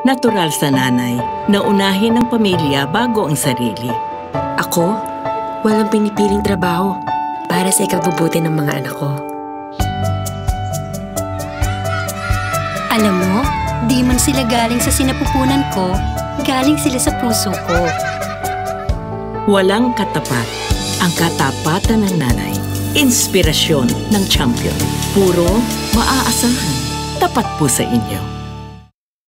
Natural sa nanay na unahin ang pamilya bago ang sarili. Ako, walang pinipiling trabaho para sa ikabubuti ng mga anak ko. Alam mo, di man sila galing sa sinapupunan ko, galing sila sa puso ko. Walang katapat. Ang katapatan ng nanay. Inspirasyon ng champion. Puro maaasahan. Tapat po sa inyo.